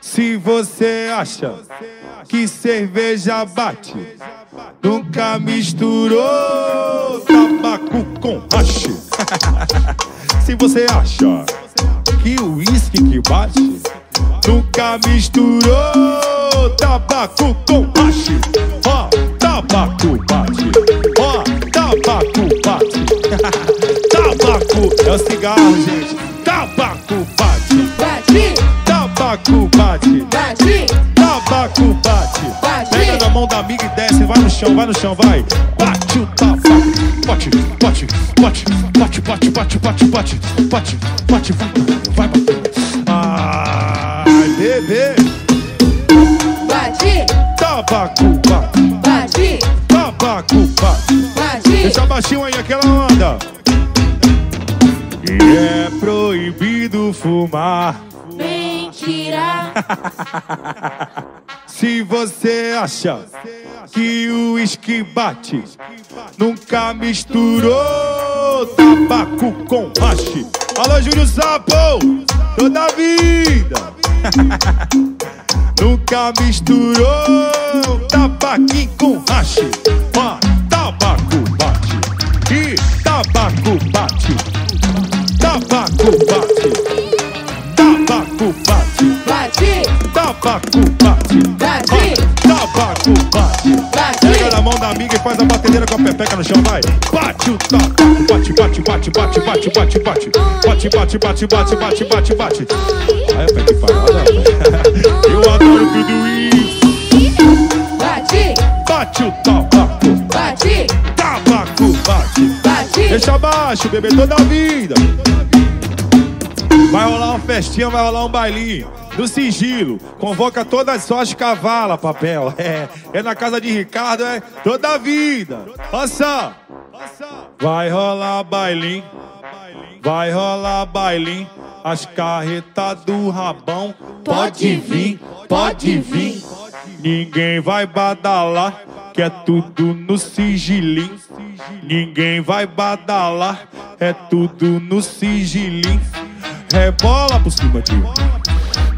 Se você acha que cerveja bate, nunca misturou tabaco com hashi. Se você acha que o uísque que bate, nunca misturou tabaco com hashi. Ó, tabaco bate, ó, tabaco bate. tabaco é o cigarro, gente. Tabaco bate, tabaco bate. bate, Tabaco bate. Bate. Pega na mão da amiga e desce. Vai no chão, vai no chão, vai. Bate o tabaco. Bate, bate, bate, bate, bate, bate, bate, bate, bate, bate, vai, vai batendo. Ai, bebê. bate, Tabaco bate. bate, Tabaco bate. bate. Deixa baixinho aí aquela onda. E é proibido fumar. Se você acha que o uísque bate, nunca misturou tabaco com hashi. Alô, Júlio Sapo, toda vida. nunca misturou tabaquinho com hashi. Ó, tabaco bate. E tabaco bate. Tabaco bate. Bate. na mão da amiga e faz a batedeira com a pepeca no chão, vai. Bate o tabaco, bate, bate, bate, bate, bate, bate, bate. Bate, bate, bate, bate, bate, bate, bate. Ai, pé que parada. Eu adoro tudo isso. Bate, Bate o tabaco, bate, tabaco, bate. bate. Deixa abaixo, bebê, toda a vida. Vai rolar uma festinha, vai rolar um bailinho. No sigilo, convoca todas as sortes cavala, papel. É, é na casa de Ricardo, é toda a vida. Só. Vai rolar bailinho, vai rolar bailinho. As carretas do rabão, pode vir, pode vir. Ninguém vai badalar, que é tudo no sigilinho. Ninguém vai badalar, é tudo no sigilinho. Rebola pro mim,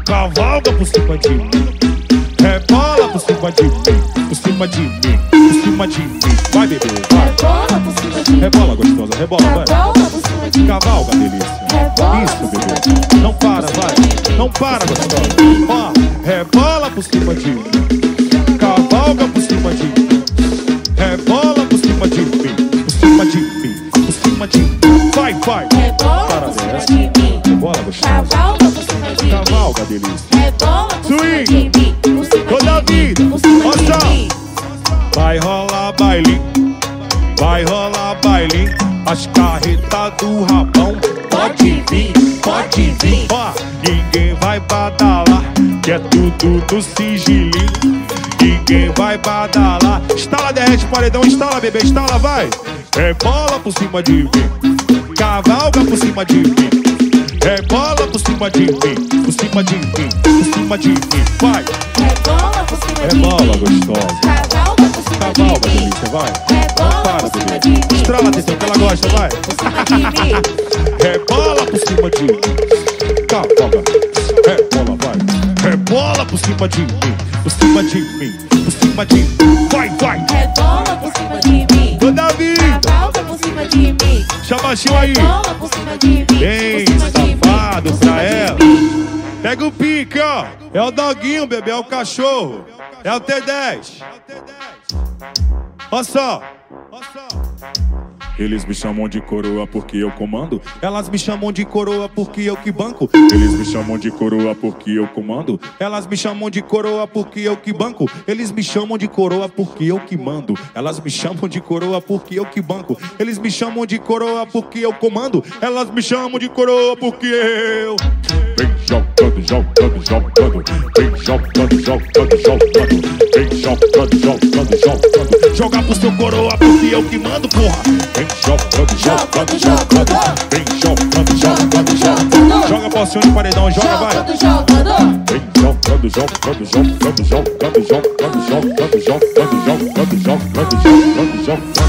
Cavalga pro mim, Rebola pro simbadinho Pro simbadinho Pro simbadinho Vai bebê, vai. Rebola pro simbadinho Rebola gostosa, rebola, vai. Cavalga, delícia. Isso bebê. Não para, vai. Não para gostosa. Ó, rebola pro mim, Cavalga pro mim, Rebola pro mim, Pro cima de mim, Vai, vai. Rebola pro simbadinho Rebola, gostosa. Cavalga por cima de. Cavalga, delícia. Rebola por cima Swing. de Toda a de mim. vida. Olha só. Vai rolar bailinho, vai rolar bailinho. As carretas do rabão, pode vir, pode vir. Ó, ninguém vai badalar, que é tudo no sigilinho. Ninguém vai badalar. Estala, derrete, paredão, estala, bebê, estala, vai. É bola por cima de mim, cavalga por cima de mim. É bola por cima de mim, por cima de mim, por cima de mim. Vai, Rebola por cima é de bola mim. gostosa. Cavalga por cima de Cavalga, mim. delícia, vai. Rebola Não para, por cima de mim. Estrala, atenção, que ela gosta, vai. Por cima de mim. Rebola por cima de mim. Cavalga. Rebola, vai. Rebola por cima de mim. Por cima de mim. Por cima de mim. Vai, vai. Rebola por cima de mim. Toda a vida. Cavalga por cima de mim. Chabaixinho aí. Rebola por cima de mim. Por cima de Pega o pique, ó. É o doguinho, bebê. É o cachorro. É o T10. Olha só. Eles me chamam de coroa porque eu comando. Elas me chamam de coroa porque eu que banco. Eles me chamam de coroa porque eu comando. Elas me chamam de coroa porque eu que banco. Eles me chamam de coroa porque eu que mando. Elas me chamam de coroa porque eu que banco. Eles me chamam de coroa porque eu comando. Elas me chamam de coroa porque eu. Jogando, jogando, jogando. Vem jogando, jogando, jogando. Vem jogando, jogando, jogando. Joga pro seu coroa porque eu que mando, porra. Vem jogando, jogando, jogando. Vem jogando, jogando, jogando. Joga pra cima de paredão, joga, vai. Jogando, jogando. Vem jogando, jogando, jogando, jogando, jogando, jogando, jogando, jogando, jogando, jogando, jogando.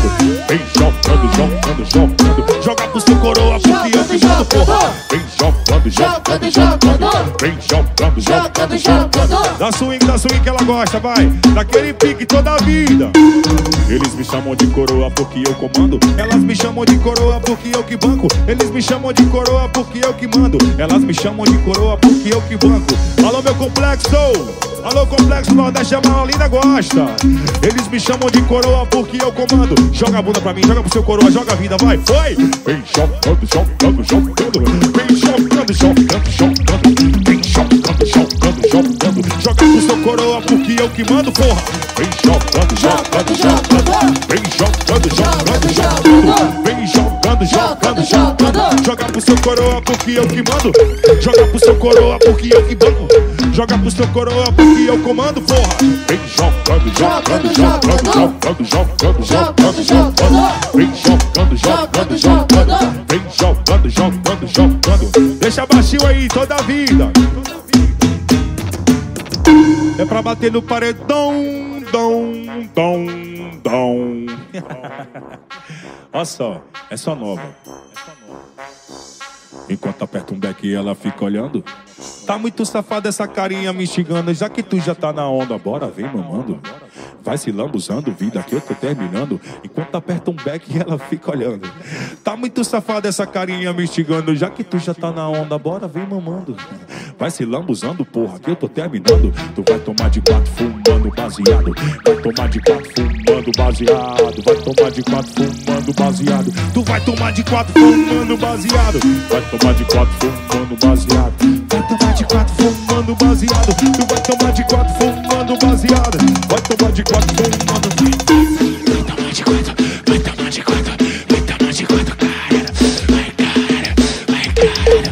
Vem jogando, jogando, jogando. Joga pro seu coroa porque eu te mando, porra. Vem jogando, jogando, jogando. Vem jogando, jogando, jogando. Dá swing, dá swing que ela gosta, vai. Daquele pique toda a vida. Eles me chamam de coroa porque eu comando. Elas me chamam de coroa porque eu que banco. Eles me chamam de coroa porque eu que mando. Elas me chamam de coroa porque eu que banco. Alô, meu complexo! Alô, complexo Nordeste, a Marolina gosta. Eles me chamam de coroa porque eu comando. Joga a bunda pra mim, joga pro seu coroa, joga a vida, vai, foi! Vem jogando, jogando, jogando. Vem jogando, jogando, jogando. Thank you. Jogando, jogando, jogando. Joga pro seu coroa porque eu que mando, porra. Vem jogando, jogando, jogando. Vem jogando, jogando, jogando. Vem jogando, jogando, jogando. Joga pro seu coroa porque eu que mando. Joga pro seu coroa porque eu que banco. Joga pro seu coroa porque eu comando, porra. Vem jogando, jogando, jogando, jogando, jogando, jogando, jogando. Vem jogando, jogando, jogando. Vem jogando, jogando, jogando. Deixa baixinho aí toda a vida. É pra bater no paredão, dom, dom, dom. Olha só, é só nova. Enquanto aperta um beck e ela fica olhando. Tá muito safada essa carinha me instigando. Já que tu já tá na onda, bora vem mamando. Vai se lambuzando, vida que eu tô terminando. Enquanto aperta um beck e ela fica olhando. Tá muito safada essa carinha me instigando. Já que tu já tá na onda, bora vem mamando. Vai se lambuzando, porra, que eu tô terminando. Tu vai tomar de quatro fumando baseado. Vai tomar de quatro fumando baseado. Vai tomar de quatro fumando baseado. Tu vai tomar de quatro fumando baseado. Vai tomar de quatro fumando baseado. Vai tomar de quatro fumando baseado. Vai tomar de quatro fumando baseado. Vai tomar de quatro fumando. Vai tomar de quatro. Vai tomar de quatro. Vai cara. Vai, cara. Vai, cara.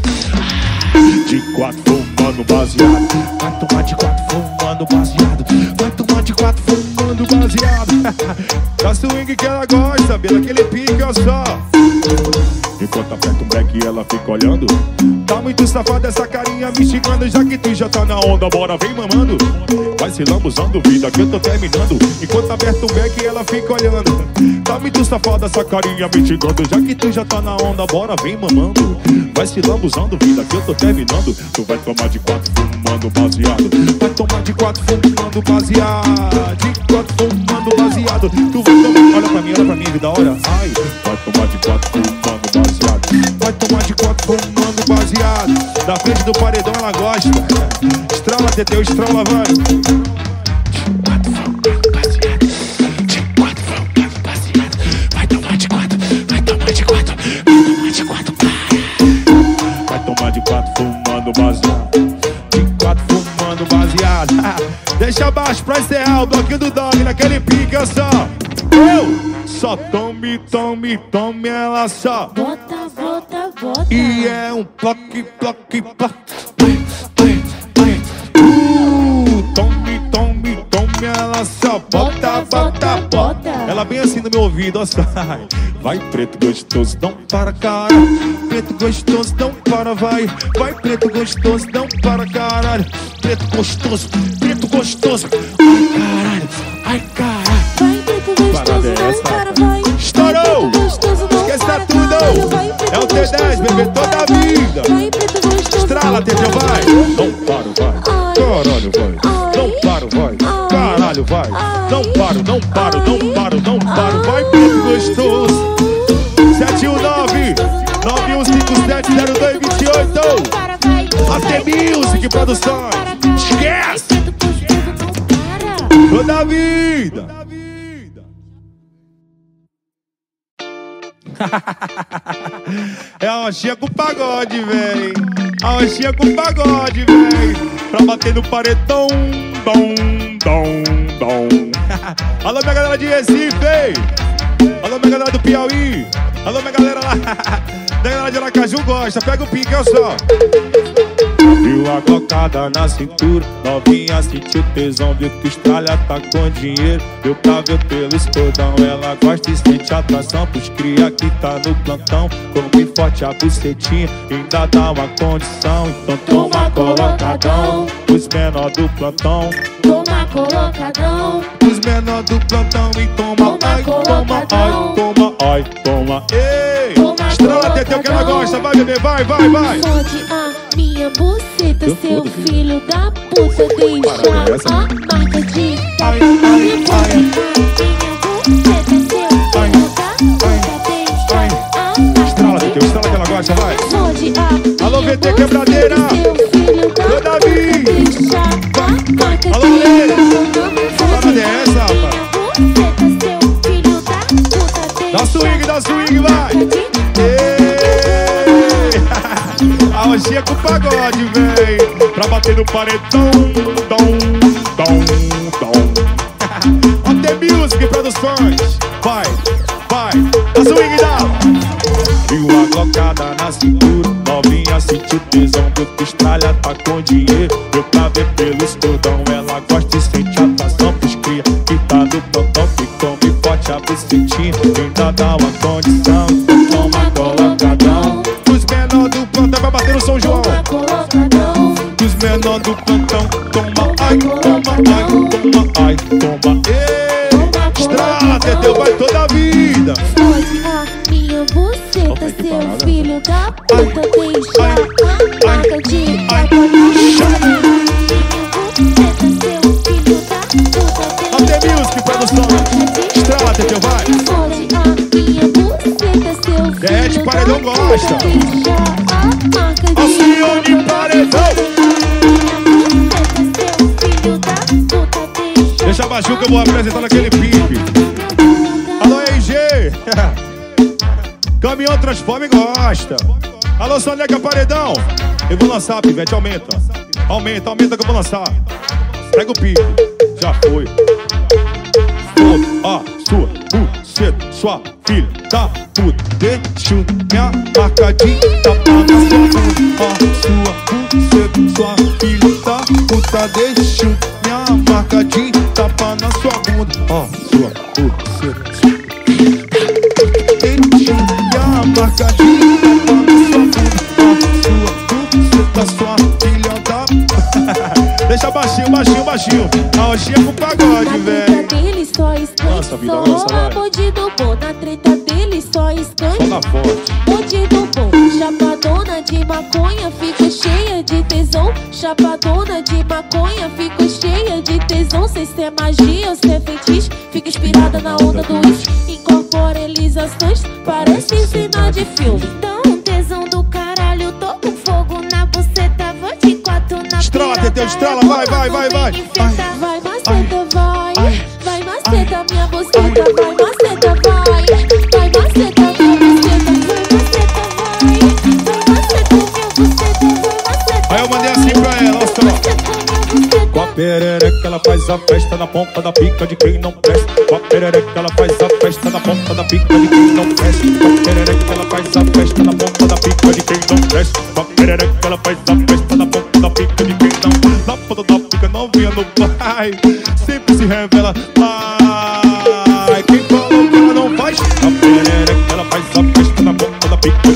De quatro fumando baseado. Vai tomar de quatro fumando baseado. Vai tomar de quatro fumando baseado. da swing que ela gosta, bem daquele pique, ó só. Aperta um beck e ela fica olhando. Tá muito safada essa carinha me xingando. Já que tu já tá na onda, bora vem mamando. Vai se lambuzando, vida que eu tô terminando. Enquanto aperta beck e ela fica olhando. Tá muito safada essa carinha me xingando. Já que tu já tá na onda, bora vem mamando. Vai se lambuzando, vida que eu tô terminando. Tu vai tomar de quatro fumando baseado. Vai tomar de quatro fumando baseado. De quatro fumando baseado. Tu vai tomar. Olha pra mim, olha pra mim, vida, olha. Ai, vai tomar de quatro fumando. Vai tomar de quatro fumando baseado. Da frente do paredão ela gosta. Estrala, Teteu, estrala, vai. De quatro fumando baseado. De quatro fumando baseado. Vai tomar de quatro, vai tomar de quatro, vai tomar de quatro, para. Vai tomar de quatro fumando baseado. De quatro fumando baseado. Deixa abaixo pra encerrar o bloquinho do dog naquele pique, eu só. Eu só tome, tome, tome ela só. Bota. E é um. Ai, ai, ai. Uh, tome, tome, tome ela só. Bota, bota, bota. Ela vem assim no meu ouvido, ó. sai. Vai, preto gostoso, não para, cara. Preto gostoso, não para, vai. Vai, preto gostoso, não para, caralho. Preto gostoso, preto gostoso. Ai, caralho, ai, caralho. Vai, preto gostoso, é não para, vai. Estourou! Tudo! É o T10, gostoso, bebê, toda a vida. Estrala, Teteu, vai! Não paro, vai! Caralho, vai! Não paro, vai! Caralho, vai! Não paro, não paro, não paro, não paro! Vai, preto gostoso! 719 91570228 Para, vai. AT Music Produções! Esquece! Toda a vida! É a Oxinha com pagode, véi. A Oxinha com pagode, véi. Pra bater no paredão. Dom, dom, dom. Alô, minha galera de Recife. Alô, minha galera do Piauí. Alô, minha galera lá. Da galera de Aracaju gosta. Pega o pique, eu só. Viu a cocada na cintura, novinha sentiu tesão, viu que estralha tá com dinheiro. Deu pra ver pelo escordão, ela gosta e sente atração pros cria que tá no plantão. Come forte a bucetinha, ainda dá uma condição. Então toma colocadão, Os menor do plantão, Toma colocadão. os menor do plantão e toma, Toma ai, toma, ai, toma, ai, toma. Ei! Toma Estrela Teteu que ela gosta, vai bebê, vai, vai, vai. Fode a minha buceta, Eu seu fodo, filho. filho da puta. Deixa a marca de Ai, tapa na ai, minha ai. buceta. Minha buceta, seu filho da puta. Deixa a marca de estrela que ela gosta, vai. Alô, minha VT buceta, quebradeira. seu filho da Ô, Davi. puta. Deixa a marca Alô, de Lê. tapa. Parada essa, rapaz? Buceta, seu filho da puta. Dá Deixa swing, dá swing, vai. A roxinha com pagode, véi. Pra bater no paredão. Dom, dom, dom. OT Music Produções. Vai, vai. Dá swing, dá. Viu a glocada na cintura Novinha sentiu tesão Viu que estralha tá com dinheiro Deu pra ver pelo escudão que eu vou apresentar naquele pique. Alô, EG. Caminhão Transforme gosta. Alô, Soneca Paredão. Eu vou lançar, Pivete, aumenta. Aumenta, aumenta que eu vou lançar. Pega o pique. Já foi. Foda a sua buceta, sua filha da puta. Deixa minha marca de tapa na sua bunda. A sua buceta, sua filha da puta. Deixa minha marca de tapa na sua bunda. Ó, sua buceta. Deixa minha tapa na sua bunda. A sua buceta, sua filha da Deixa baixinho, baixinho, baixinho. A roxinha com pagode, velho. Só escante, vida, só rola vai. bandido bom. Na treta dele só escante, na forte. bandido bom. Chapadona de maconha, fica cheia de tesão. Chapadona de maconha, fica cheia de tesão. Sei se é magia ou se é feitiço, fica inspirada na onda do uísque. Incorpora realizações, parece cena de filme. Um tesão do caralho, tô com fogo na buceta, vou de quatro na Estrala, Teteu, estrala, vai, vai, vai, vai. feita. Vai maceta, vai. Maceta, minha buceta. Vai maceta, vai. Vai maceta, minha buceta. Vai maceta, vai. Vai maceta, minha buceta. Vai maceta. Aí eu mandei assim pra ela, buceta. Com a perereca ela faz a festa na ponta da pica de quem não presta. Com a perereca ela faz a festa na ponta da pica de quem não presta. Com a perereca ela faz a festa na ponta da pica de quem não presta. Com a perereca ela faz a festa na ponta da pica de quem não Na ponta da pica novinha no pai. Sempre se revela. Ai, na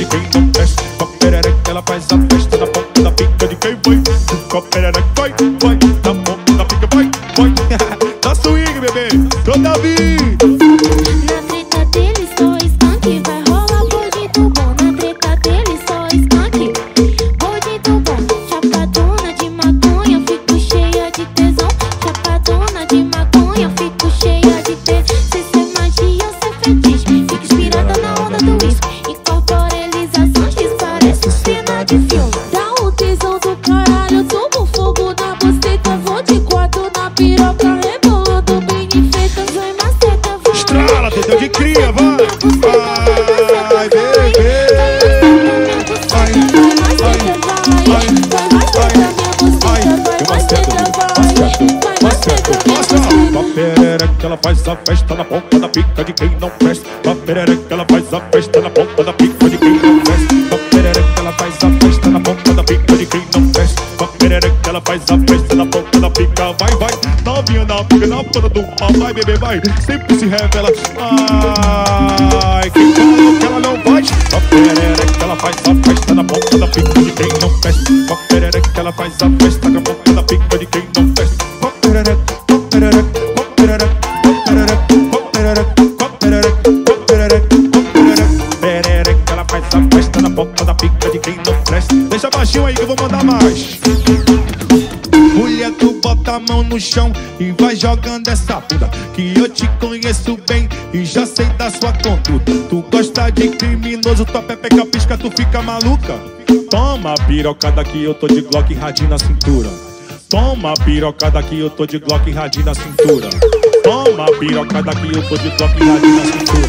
faz a festa na ponta da pica de quem não presta. Com a perereca ela faz a festa na ponta da pica de quem não presta. Com a perereca ela faz a festa na ponta da pica de quem não presta. Com a perereca, ela faz a festa na ponta da pica. Vai, vai, novinha na pica, na ponta do pau. Vai, bebê, vai, sempre se revela. Ai, jogando essa bunda. Que eu te conheço bem e já sei da sua conduta. Tu gosta de criminoso, tua pepeca pisca, tu fica maluca. Toma pirocada que eu tô de Glock radinho na cintura. Toma pirocada que eu tô de Glock radinho na cintura. Toma a pirocada que eu tô de Glock radinho na cintura.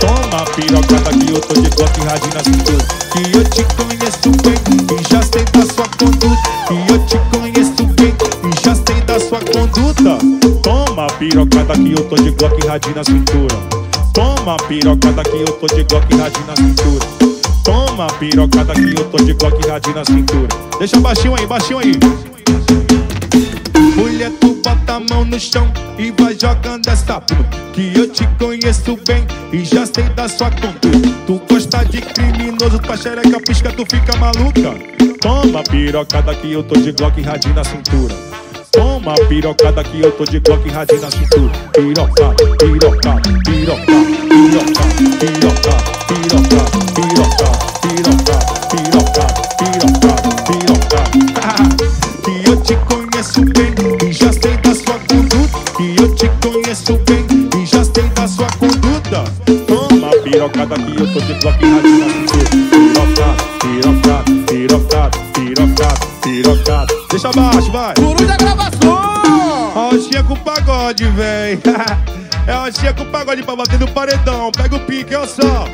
Toma a pirocada que eu tô de Glock radinho na cintura. Que eu te conheço bem e já sei da sua conduta. Que eu te conheço bem e já sei da sua conduta. Toma a pirocada que eu tô de Glock radinho na cintura. Toma a pirocada que eu tô de Glock radinho na cintura. Toma a pirocada que eu tô de Glock radinho na cintura. Deixa baixinho aí, baixinho aí. Mulher, tu bota a mão no chão e vai jogando essa bunda. Que eu te conheço bem e já sei da sua conduta. Tu gosta de criminoso, tua xereca pisca, tu fica maluca. Toma pirocada que eu tô de Glock radinho na cintura. Toma pirocada que eu tô de Glock radinho na cintura. Pirocada, pirocada, pirocada, pirocada, pirocada, pirocada, pirocada, pirocada, pirocada, pirocada, pirocada. Sua conduta. Toma pirocada que eu tô de cintura. Pirocada, pirocada, pirocada, pirocada, pirocada. Deixa abaixo, vai. Guru da gravação! Ó, o Chico Pagode, véi. É o Chico Pagode pra bater no paredão. Pega o pique, ó só.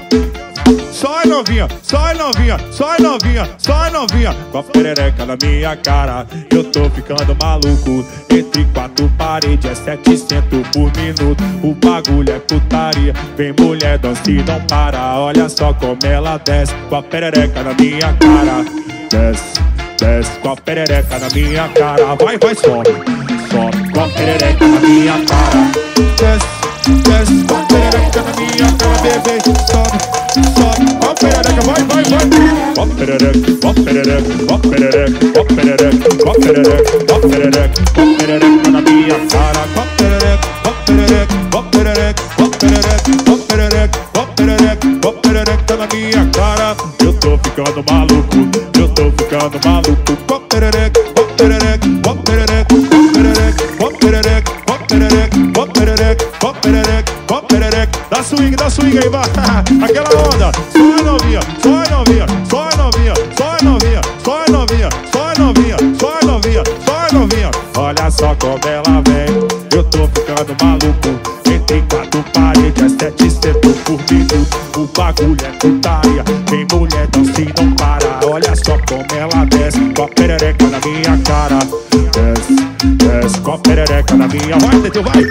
Só a novinha, só a novinha, só a novinha, só novinha. Com a perereca na minha cara, eu tô ficando maluco. Entre quatro paredes é 700 por minuto. O bagulho é putaria. Vem mulher, dança e não para. Olha só como ela desce. Com a perereca na minha cara. Desce, desce com a perereca na minha cara. Vai, vai, sobe, sobe com a perereca na minha cara. Desce, desce com a perereca na minha cara, bebê. Sobe. Vai, vai, vai. Ó perereca, ó perereca, ó perereca, ó perereca, ó perereca, ó perereca, ó perereca na minha cara. Ó perereca, ó perereca, ó perereca, ó perereca, ó perereca, ó perereca, ó perereca na minha cara. Eu tô ficando maluco, eu tô ficando maluco. Ó perereca, ó perereca, ó swing, dá swing aí, vai. Aquela onda. Só a novinha, só a novinha, só a novinha, só a novinha, só a novinha, só a novinha, só a novinha, só a novinha. Olha só como ela vem. Eu tô ficando maluco. Entre quatro paredes é 700 por minuto. O bagulho é putaria. Tem mulher, dança e não para. Olha só como ela desce. Com a perereca na minha cara. Desce, desce com a perereca na minha. Vai, Teteu, vai.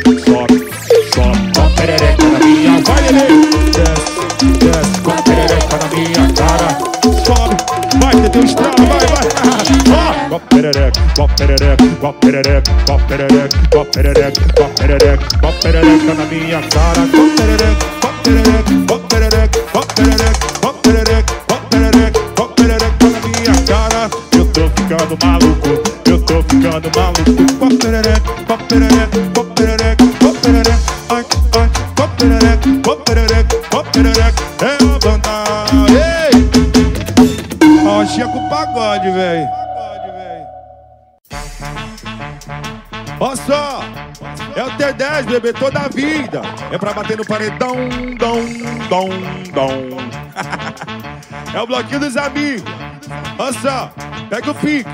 Perereca, com perereca, com perereca, com perereca, com perereca, na minha cara. Com perereca, com perereca, com perereca, com perereca, com perereca, com perereca, com perereca na minha cara. Eu tô ficando maluco, eu tô ficando maluco. Com perereca, com perereca, com perereca, com perereca. Ai, ai, com perereca, com perereca. É Pagode, velho. Ó só, é o T10, bebê, toda a vida. É pra bater no paredão, dom, dom, dom. é o bloquinho dos amigos. Ó só, pega o pique.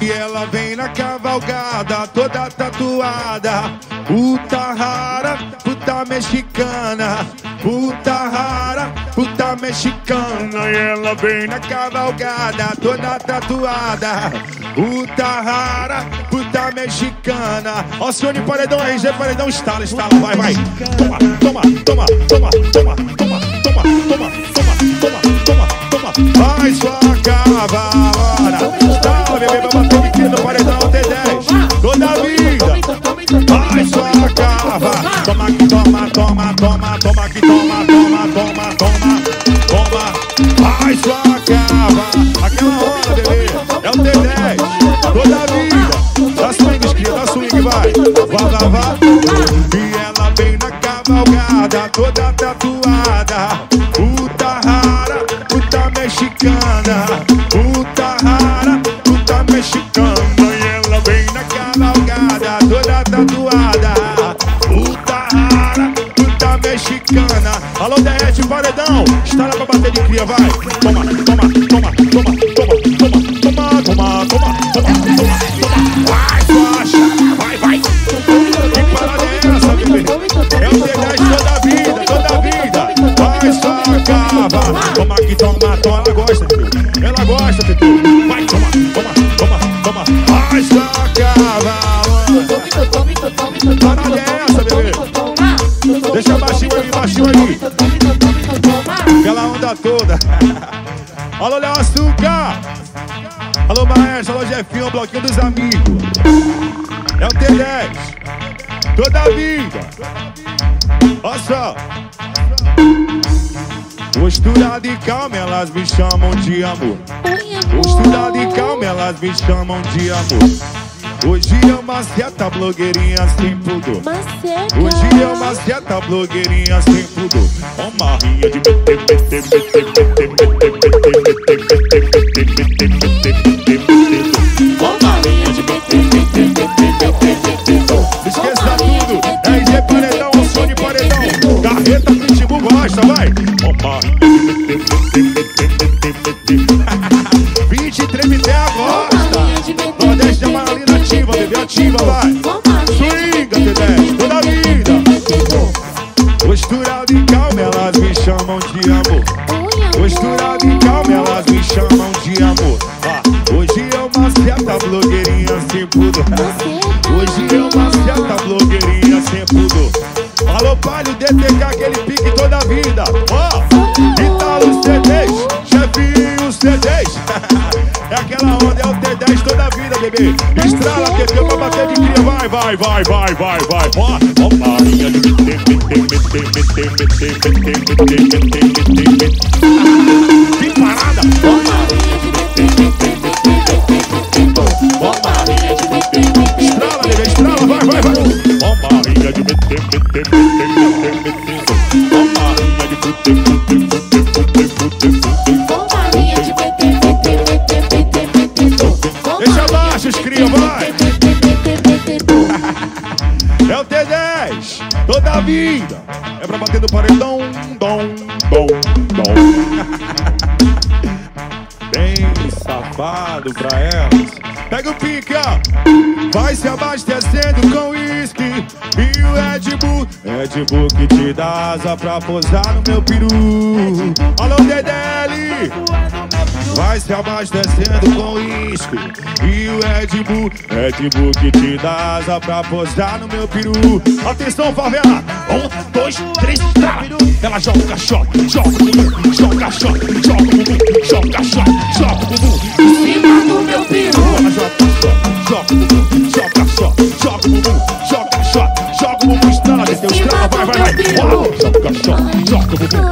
E ela vem na cavalgada, toda tatuada. Puta rara, puta mexicana. Puta rara, puta mexicana. E ela vem na cavalgada, toda tatuada. Puta rara, puta mexicana. Ó, Sony Paredão, RG Paredão, estala, estala, vai, vai. Toma, toma, toma, toma, toma, toma, toma, toma, toma, toma, toma, toma. Vai, sua cavalada. Estala, bebê, cria no paredão T10. Toda vida. Vai sua cava. Toma que toma, toma, toma, toma que toma, toma, toma, toma, toma. Vai sua cava. Aquela hora, bebê. É o T10. Toda a vida. Dá swing, esquia, dá swing, vai. Vai, vai. E ela vem na cavalgada, toda tatuada. Puta rara, puta mexicana. Puta rara, puta mexicana. Mexicana. Alô, derrete, paredão. Estará pra bater de cria, vai. Toma, toma, toma, toma, toma, toma, toma, toma, toma, toma, toma, toma. Vai, faixa, vai, vai. Que parada é essa, bebê? É o D10 toda vida, toda vida. Vai, sacava. Toma que toma, toma. Ela gosta, Teteu. Ela gosta, Teteu. Vai, toma, toma, toma, toma. Vai, sacava. Parada é Alô, Léo Açúcar. Alô, Maestro. Alô, Jefinho. Bloquinho dos amigos. É o T10. Toda vida. Olha só. Postura de calma, elas me chamam de amor. Postura de calma, elas me chamam de amor. Hoje é uma certa blogueirinha sem pudor. Hoje é uma certa blogueirinha sem pudor. Uma rinha de meter, meter, meter, meter, meter, meter, meter, meter, meter, bebê. Estrala, TT pra bater de cria. Vai, vai, vai, vai, vai, vai. Ó, ó, Maria de meter, meter, meter, meter, meter, meter, meter, meter, meter. Que te dá asa pra posar no meu peru. Alô, DDL. Vai se abastecendo com uísque E o Red Bull Red Bull que te dá asa pra posar no meu peru Atenção, favela Um, dois, três, tá Ela joga shot, joga bumbum Joga shot, joga bumbum Joga shot, joga bumbum Em cima do meu peru Ela joga shot, joga bumbum Joga shot, joga bumbum Joga got a talk, talk of a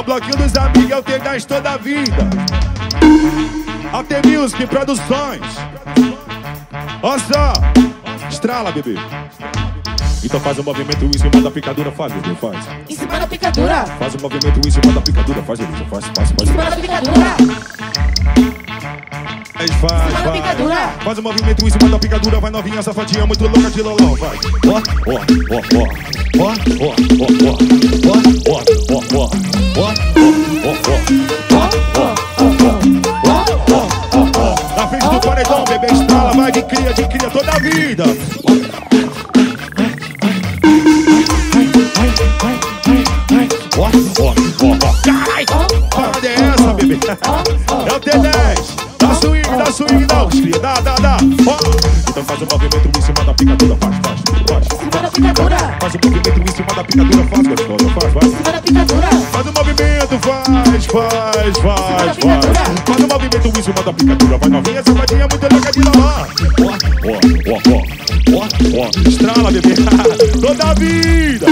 o bloquinho dos amigos, é o T10 toda a vida. AT Music Produções. Olha só. Estrala, bebê. Então faz o um movimento em cima da picadura, faz, bebê, faz. Em cima da picadura. Faz o um movimento em cima da picadura, faz, bebê, faz, faz, faz. Em cima da picadura. Faz, faz, vai. Faz o um movimento em cima da picadura, vai novinha safadinha, muito louca de loló, vai. Ó, ó, ó, ó. Ó, ó, ó, ó. Ó, ó, ó, ó. Ó, ó, ó, ó. Na frente do paredão, bebê estrala, vai de cria, de cria toda a vida. Ó, ó, ó, ó. Carai, parada é essa, bebê? É o T10. Swing, os cria, dá, dá, dá. Ó. Então faz o movimento em cima da picadura, faz, faz, faz. Em cima da picadura. Faz o movimento em cima da picadura, faz, gostosa, faz, vai. Em cima da picadura. Faz o movimento, faz, faz, faz, faz. Faz o movimento em cima da picadura, vai novinha, safadinha, muito louca de lá. Ó, ó, ó, ó, ó, ó. Estrala, bebê. Toda a vida.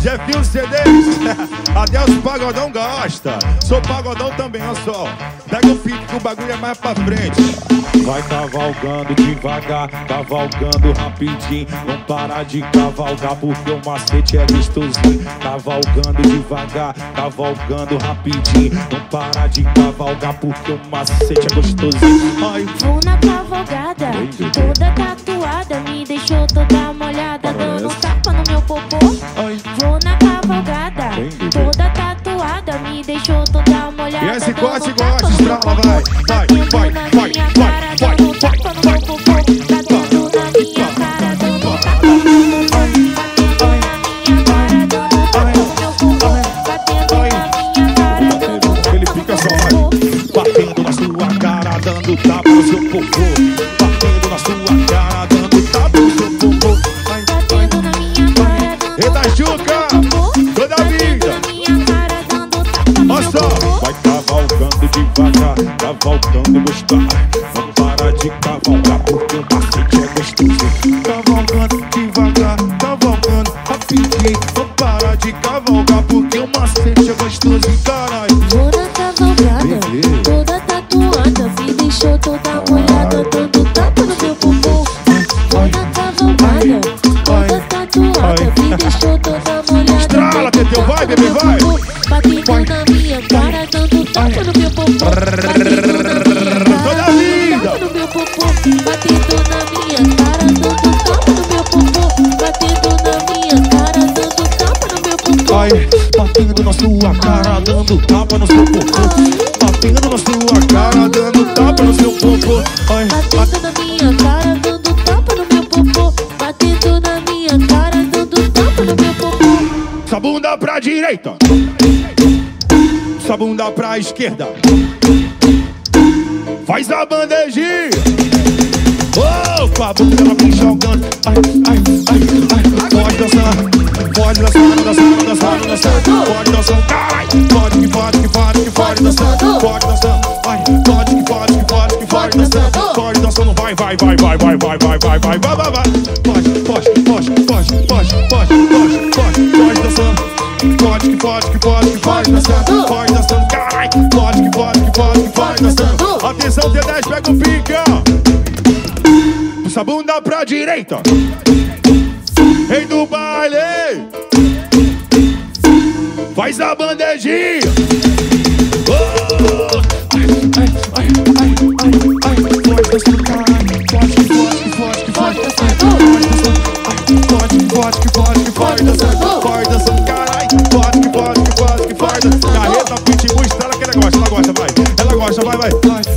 Jefinho CDs. Até os pagodão gosta. Sou pagodão também, olha só. Pega o pique que o bagulho é mais pra frente. Vai cavalgando devagar, cavalgando rapidinho. Não para de cavalgar porque o macete é gostosinho. Cavalgando devagar, cavalgando rapidinho. Não para de cavalgar porque o macete é gostosinho. Ai, Vou na cavalgada, toda tatuada, Goste, goste, estrala, vai, vai. Minha cara, dando tapa no meu popô. Batendo na minha cara, dando tapa no meu popô. essa bunda pra direita. Essa bunda pra esquerda. Faz a bandejinha. Opa, a bunda ela vem jogando. Ai, ai, ai, ai. Pode dançar. Pode dançar, dançar, dançar, dançar. Pode dançar. Pode que pode, que pode, que pode dançar. Pode dançar. Vai, vai, vai, vai, vai, vai, vai, vai, vai, vai. Pode, pode, pode, pode, pode, pode, pode, pode, pode dançando. Pode que pode, que pode, que pode dançando. Pode dançando. Caralho. Pode que pode, que pode, que pode dançando. Atenção, T10, pega o pique, ó. Essa bunda pra direita. Rei do baile. Faz a bandejinha. Ela gosta, ela gosta, vai. Ela gosta, vai, vai. Pode,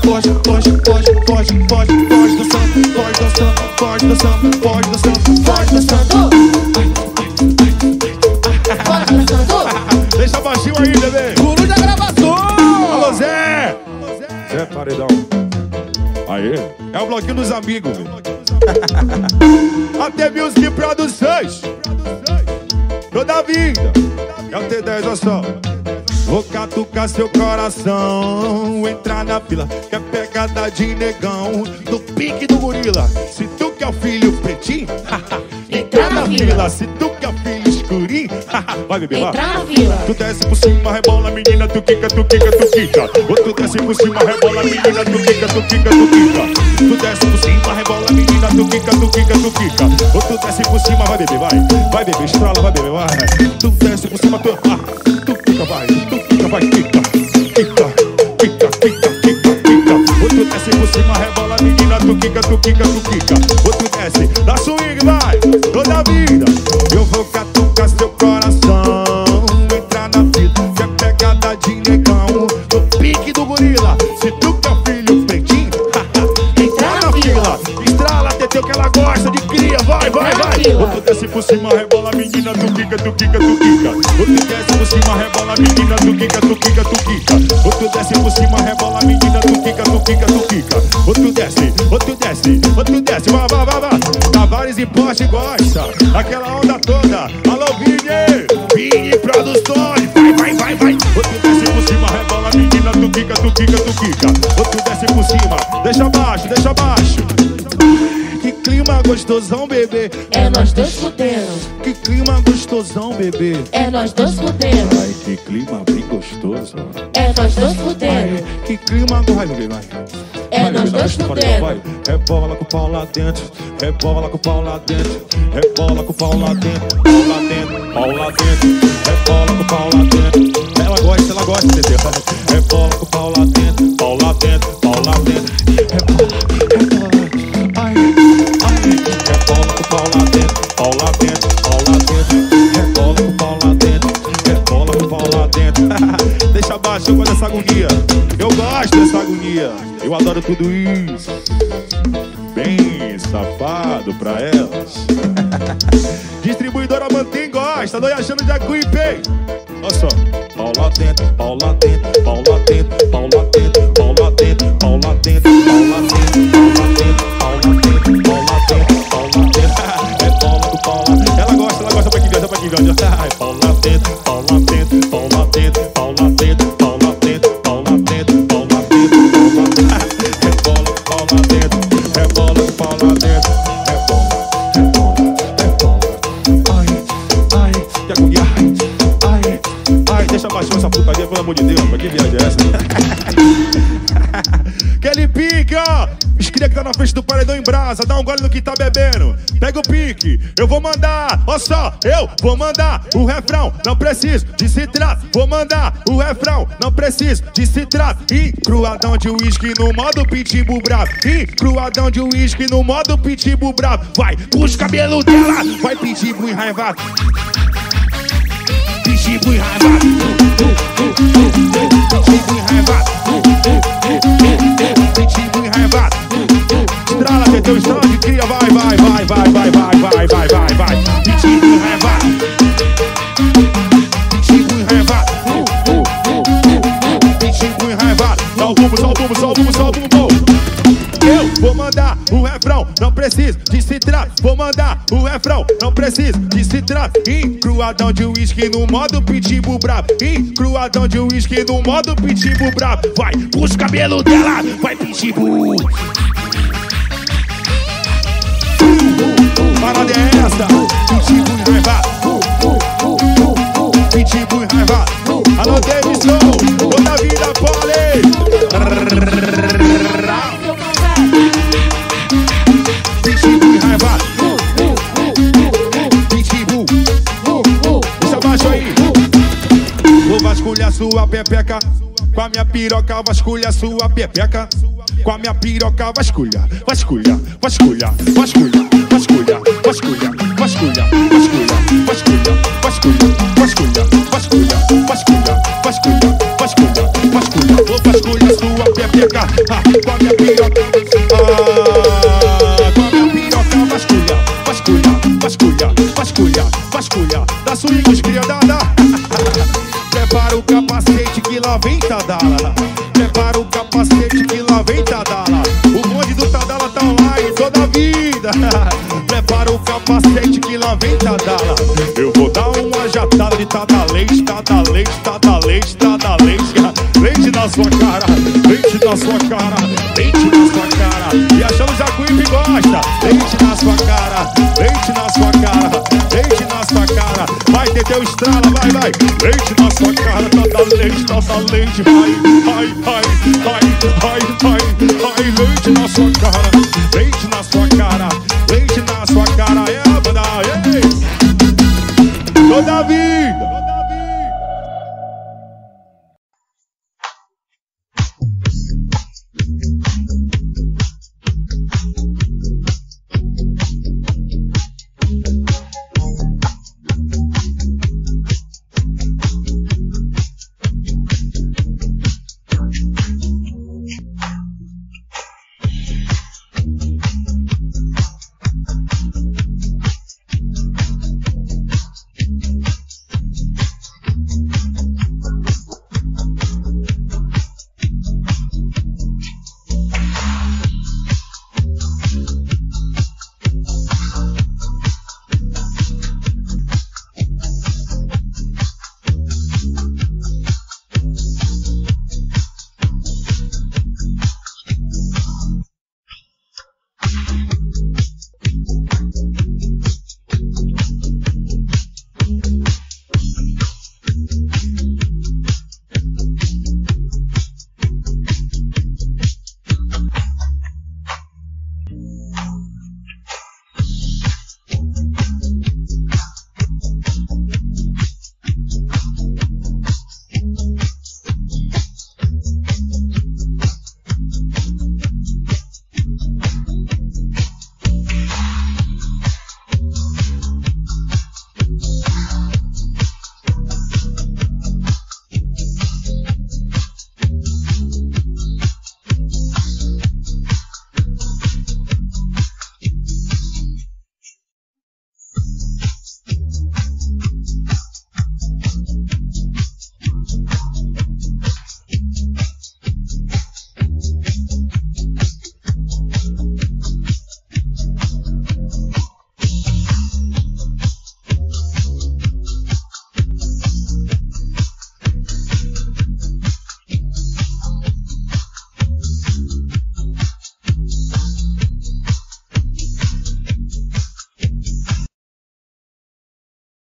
pode, pode, pode, pode, pode, pode dançar. Pode dançar, pode dançar, pode dançar, pode dançar. Deixa baixinho aí, bebê. Guru da gravação. Alô, Zé Paredão. Aê. É o bloquinho dos amigos. Até Music Produções. Toda a vida. É o T10, olha só. Vou catucar seu coração, entrar na fila, que é pegada de negão, do pique do gorila. Se tu quer o filho pretinho, entra na fila. Se tu quer o filho escurinho, vai beber lá. Entrar na fila. Tu desce por cima, rebola, menina, tu quica, tu quica, tu quica. Ou tu desce por cima, rebola, menina, tu quica, tu quica, tu quica. Tu desce por cima, rebola, menina, tu quica, tu quica, tu quica. Ou tu desce por cima, vai beber, vai. Vai beber, estrala, vai beber, vai. Tu desce por cima, tu. Ah, por cima, rebola, menina, tu quica, tu quica, tu quica. Ou tu desce, dá swing, gostosão, bebê. É nós dois fudendo. Que clima gostosão, bebê. É nós dois fudendo. Ai, que clima bem gostoso. É nós dois fudendo. Que clima. Vai, bebê, vai. É Vai, nós dois fudendo. Rebola com o pau lá dentro. Rebola com o pau lá dentro. Rebola com o pau lá dentro. Pau lá dentro, pau lá dentro. Rebola com o pau lá dentro. Ela gosta, ela gosta, entendeu? Rebola tudo isso. Bem safado pra elas. Distribuidora mantém gosta. Não achando de Aguipe. Brasa, dá um gole no que tá bebendo. Pega o pique, eu vou mandar, ó só, eu vou mandar o refrão, não preciso de citrar. Vou mandar o refrão, não preciso de citrar. E cruadão de uísque no modo pitbull bravo. E cruadão de uísque no modo pitbull bravo. Vai, puxa o cabelo dela, vai pitbull enraivado. Pitbull enraivado. Pitbull enraivado. Pitbull enraivado. Estrala, teteu, estrala de cria, vai, vai, vai, vai, vai, vai, vai, vai, vai, vai. Pitbull enraivado. Pitbull enraivado. Pitbull enraivado. Eu vou mandar não preciso de citrar. Vou mandar o refrão, não preciso de citrar. E cruadão de uísque no modo pitbull brabo. E cruadão de uísque no modo pitbull brabo. Vai, puxa o cabelo dela, vai pitbull. Parada é essa, pitbull enraivado. Pitbull enraivado. Alô, Davidson, toda vida pole. Sua pepeca. Com a minha piroca, vasculha sua pepeca. Com a minha piroca, vasculha, vasculha, vasculha, vasculha, vasculha, vasculha, vasculha, vasculha, vasculha, vasculha, vasculha, vasculha, vasculha, vasculha, vasculha, vasculha. Vou vasculhar sua pepeca. Ah, Com a minha piroca. Ah, com a minha piroca, vasculha, vasculha, vasculha, vasculha, vasculha. Da capacete que lá vem Tadala. Prepara o capacete que lá vem Tadala. O bonde do Tadala tá online toda a vida. Prepara o capacete que lá vem Tadala. Teteu, estrala, vai, vai. Leite na sua cara, tada leite, tada leite. Vai, vai, vai, vai, vai, vai, vai. Leite na sua cara, leite na sua cara.